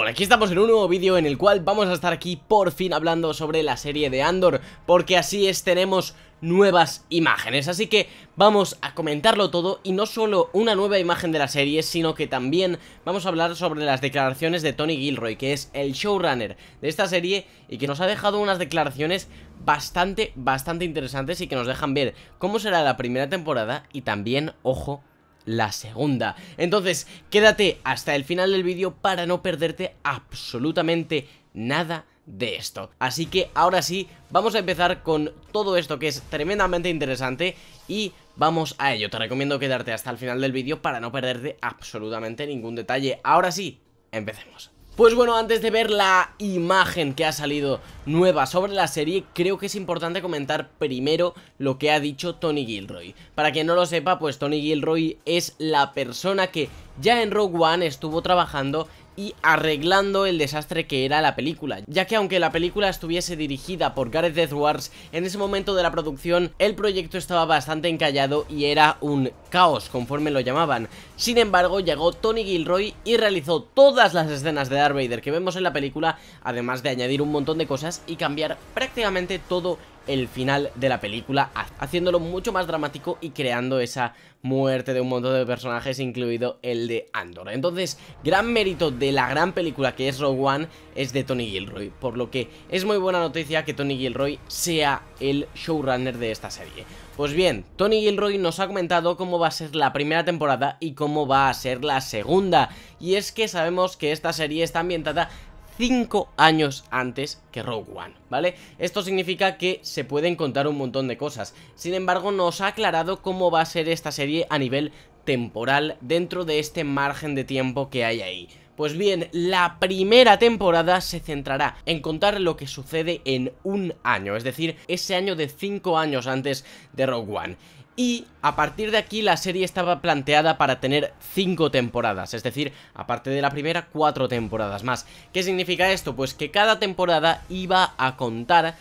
Hola, aquí estamos en un nuevo vídeo en el cual vamos a estar aquí por fin hablando sobre la serie de Andor Porque así es, tenemos nuevas imágenes. Así que vamos a comentarlo todo y no solo una nueva imagen de la serie Sino que también vamos a hablar sobre las declaraciones de Tony Gilroy Que es el showrunner de esta serie y que nos ha dejado unas declaraciones bastante, bastante interesantes Y que nos dejan ver cómo será la primera temporada y también, ojo, la segunda. Entonces, quédate hasta el final del vídeo para no perderte absolutamente nada de esto. Así que ahora sí, vamos a empezar con todo esto que es tremendamente interesante y vamos a ello. Te recomiendo quedarte hasta el final del vídeo para no perderte absolutamente ningún detalle. Ahora sí, empecemos. Pues bueno, antes de ver la imagen que ha salido nueva sobre la serie, creo que es importante comentar primero lo que ha dicho Tony Gilroy. Para quien no lo sepa, pues Tony Gilroy es la persona que ya en Rogue One estuvo trabajando y arreglando el desastre que era la película, ya que aunque la película estuviese dirigida por Gareth Edwards, en ese momento de la producción el proyecto estaba bastante encallado y era un caos, conforme lo llamaban. Sin embargo, llegó Tony Gilroy y realizó todas las escenas de Darth Vader que vemos en la película, además de añadir un montón de cosas y cambiar prácticamente todo el final de la película, haciéndolo mucho más dramático y creando esa muerte de un montón de personajes, incluido el de Andor. Entonces, gran mérito de la gran película que es Rogue One es de Tony Gilroy, por lo que es muy buena noticia que Tony Gilroy sea el showrunner de esta serie. Pues bien, Tony Gilroy nos ha comentado cómo va a ser la primera temporada y cómo va a ser la segunda. Y es que sabemos que esta serie está ambientada 5 años antes que Rogue One, ¿vale? Esto significa que se pueden contar un montón de cosas. Sin embargo, nos ha aclarado cómo va a ser esta serie a nivel temporal dentro de este margen de tiempo que hay ahí. Pues bien, la primera temporada se centrará en contar lo que sucede en un año, es decir, ese año de 5 años antes de Rogue One. Y a partir de aquí la serie estaba planteada para tener 5 temporadas, es decir, aparte de la primera, 4 temporadas más. ¿Qué significa esto? Pues que cada temporada iba a contar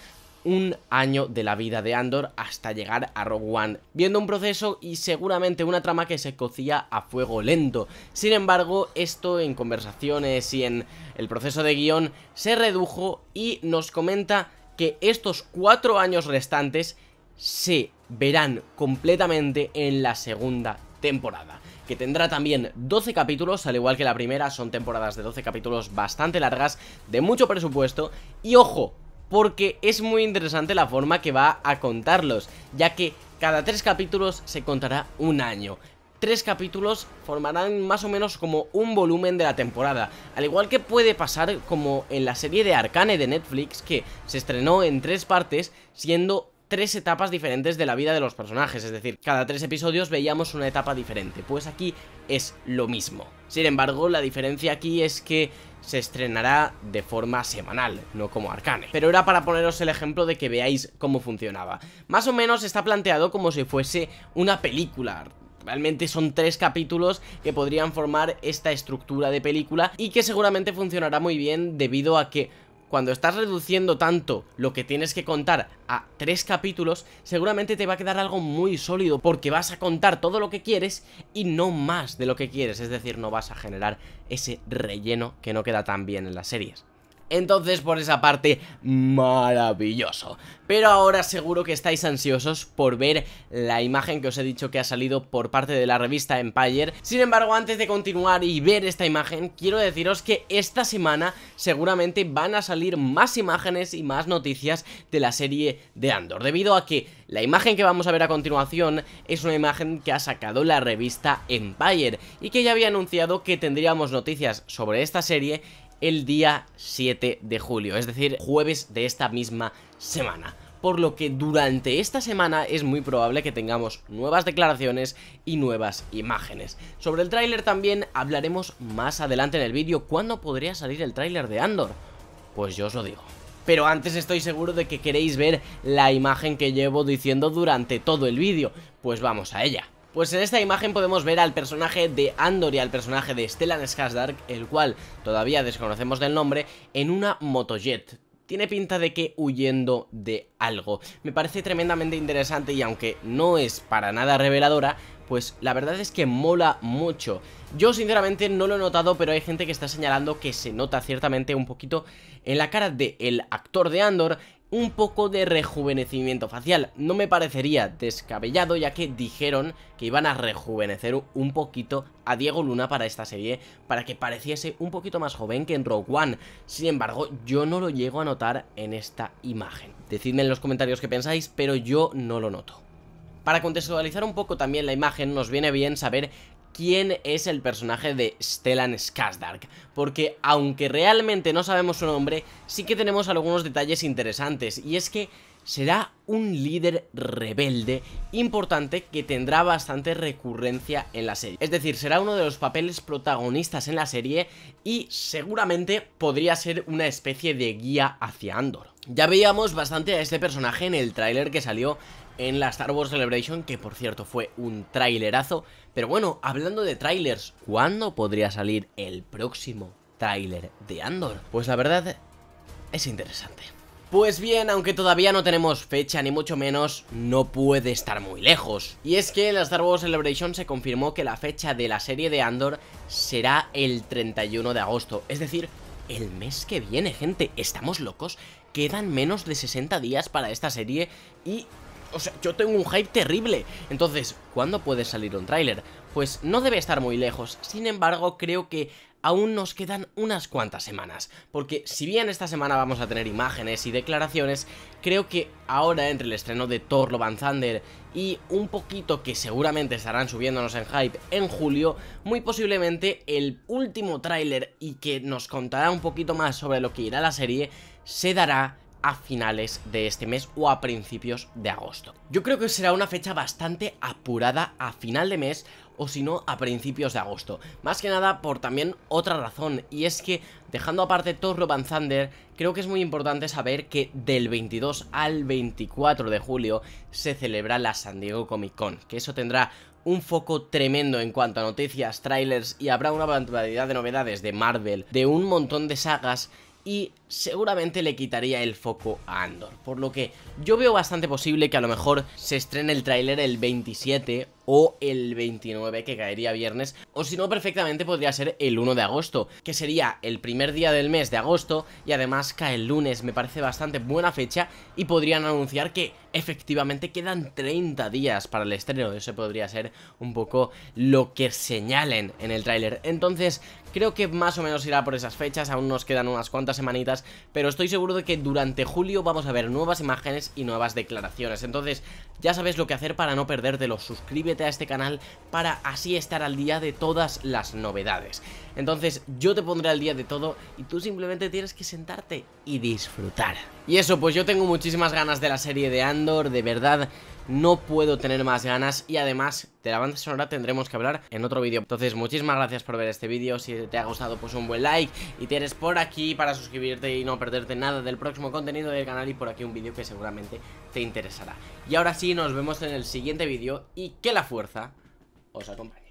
un año de la vida de Andor hasta llegar a Rogue One, viendo un proceso y seguramente una trama que se cocía a fuego lento. Sin embargo, esto en conversaciones y en el proceso de guion se redujo y nos comenta que estos 4 años restantes se verán completamente en la segunda temporada que tendrá también 12 capítulos, al igual que la primera, son temporadas de 12 capítulos bastante largas, de mucho presupuesto, y ojo, porque es muy interesante la forma que va a contarlos, ya que cada 3 capítulos se contará un año. Tres capítulos formarán más o menos como un volumen de la temporada, al igual que puede pasar como en la serie de Arcane de Netflix, que se estrenó en tres partes, siendo tres etapas diferentes de la vida de los personajes, es decir, cada tres episodios veíamos una etapa diferente, pues aquí es lo mismo. Sin embargo, la diferencia aquí es que se estrenará de forma semanal, no como Arcane. Pero era para poneros el ejemplo de que veáis cómo funcionaba. Más o menos está planteado como si fuese una película, Realmente son tres capítulos que podrían formar esta estructura de película y que seguramente funcionará muy bien debido a que cuando estás reduciendo tanto lo que tienes que contar a tres capítulos, seguramente te va a quedar algo muy sólido porque vas a contar todo lo que quieres y no más de lo que quieres, es decir, no vas a generar ese relleno que no queda tan bien en las series. Entonces por esa parte maravilloso. Pero ahora seguro que estáis ansiosos por ver la imagen que os he dicho que ha salido por parte de la revista Empire. Sin embargo antes de continuar y ver esta imagen quiero deciros que esta semana seguramente van a salir más imágenes y más noticias de la serie de Andor Debido a que la imagen que vamos a ver a continuación es una imagen que ha sacado la revista Empire Y que ya había anunciado que tendríamos noticias sobre esta serie el día 7 de julio, es decir, jueves de esta misma semana por lo que durante esta semana es muy probable que tengamos nuevas declaraciones y nuevas imágenes. Sobre el tráiler también hablaremos más adelante en el vídeo. ¿Cuándo podría salir el tráiler de Andor? Pues yo os lo digo. Pero antes estoy seguro de que queréis ver la imagen que llevo diciendo durante todo el vídeo. Pues vamos a ella. Pues en esta imagen podemos ver al personaje de Andor y al personaje de Stellan Skarsgård, el cual todavía desconocemos del nombre, en una motojet. Tiene pinta de que huyendo de algo. Me parece tremendamente interesante y aunque no es para nada reveladora, pues la verdad es que mola mucho. Yo sinceramente no lo he notado, pero hay gente que está señalando que se nota ciertamente un poquito en la cara del actor de Andor un poco de rejuvenecimiento facial. No me parecería descabellado ya que dijeron que iban a rejuvenecer un poquito a Diego Luna para esta serie para que pareciese un poquito más joven que en Rogue One. Sin embargo, yo no lo llego a notar en esta imagen. Decidme en los comentarios qué pensáis, pero yo no lo noto. Para contextualizar un poco también la imagen, nos viene bien saber quién es el personaje de Stellan Skarsgård, porque aunque realmente no sabemos su nombre, sí que tenemos algunos detalles interesantes, y es que será un líder rebelde importante que tendrá bastante recurrencia en la serie. Es decir, será uno de los papeles protagonistas en la serie y seguramente podría ser una especie de guía hacia Andor. Ya veíamos bastante a este personaje en el tráiler que salió en la Star Wars Celebration, que por cierto fue un trailerazo. Pero bueno, hablando de trailers, ¿cuándo podría salir el próximo tráiler de Andor? Pues la verdad es interesante. Pues bien, aunque todavía no tenemos fecha ni mucho menos, no puede estar muy lejos. Y es que en la Star Wars Celebration se confirmó que la fecha de la serie de Andor será el 31 de agosto, es decir, el mes que viene, gente. ¿Estamos locos? Quedan menos de 60 días para esta serie y o sea, yo tengo un hype terrible. Entonces, ¿cuándo puede salir un tráiler? Pues no debe estar muy lejos. Sin embargo, creo que aún nos quedan unas cuantas semanas. Porque si bien esta semana vamos a tener imágenes y declaraciones, creo que ahora entre el estreno de Thor Love and Thunder y un poquito que seguramente estarán subiéndonos en hype en julio, muy posiblemente el último tráiler y que nos contará un poquito más sobre lo que irá la serie, se dará a finales de este mes o a principios de agosto. Yo creo que será una fecha bastante apurada a final de mes o si no a principios de agosto. Más que nada por también otra razón y es que dejando aparte Thor Love and Thunder, creo que es muy importante saber que del 22 al 24 de julio se celebra la San Diego Comic Con, que eso tendrá un foco tremendo en cuanto a noticias, trailers y habrá una cantidad de novedades de Marvel, de un montón de sagas y seguramente le quitaría el foco a Andor. Por lo que yo veo bastante posible que a lo mejor se estrene el tráiler el 27 o el 29 que caería viernes o si no perfectamente podría ser el 1 de agosto que sería el primer día del mes de agosto y además cae el lunes. Me parece bastante buena fecha y podrían anunciar que efectivamente quedan 30 días para el estreno. Eso podría ser un poco lo que señalen en el tráiler. Entonces creo que más o menos irá por esas fechas. Aún nos quedan unas cuantas semanitas pero estoy seguro de que durante julio vamos a ver nuevas imágenes y nuevas declaraciones. Entonces, ya sabes lo que hacer para no perdértelo. Suscríbete a este canal para así estar al día de todas las novedades. Entonces, yo te pondré al día de todo y tú simplemente tienes que sentarte y disfrutar. Y eso, pues yo tengo muchísimas ganas de la serie de Andor, de verdad no puedo tener más ganas y además de la banda sonora tendremos que hablar en otro vídeo. Entonces muchísimas gracias por ver este vídeo, si te ha gustado pues un buen like y tienes por aquí para suscribirte y no perderte nada del próximo contenido del canal y por aquí un vídeo que seguramente te interesará. Y ahora sí, nos vemos en el siguiente vídeo y que la fuerza os acompañe.